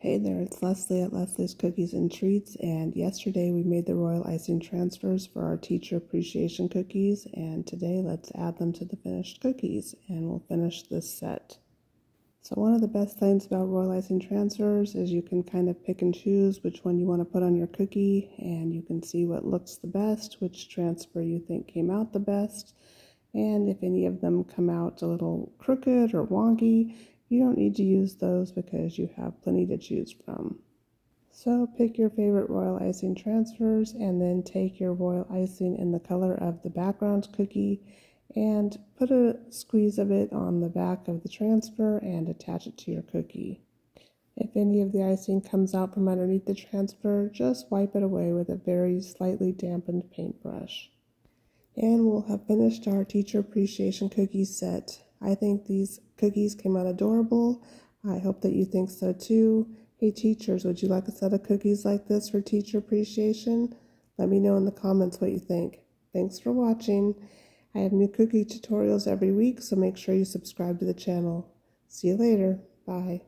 Hey there, it's Leslie at Leslie's Cookies and Treats, and yesterday we made the royal icing transfers for our teacher appreciation cookies, and today let's add them to the finished cookies, and we'll finish this set. So one of the best things about royal icing transfers is you can kind of pick and choose which one you want to put on your cookie, and you can see what looks the best, which transfer you think came out the best, and if any of them come out a little crooked or wonky, you don't need to use those because you have plenty to choose from. So pick your favorite royal icing transfers and then take your royal icing in the color of the background cookie and put a squeeze of it on the back of the transfer and attach it to your cookie. If any of the icing comes out from underneath the transfer, just wipe it away with a very slightly dampened paintbrush. And we'll have finished our teacher appreciation cookie set. I think these cookies came out adorable. I hope that you think so too. Hey teachers, would you like a set of cookies like this for teacher appreciation? Let me know in the comments what you think. Thanks for watching. I have new cookie tutorials every week, so make sure you subscribe to the channel. See you later. Bye.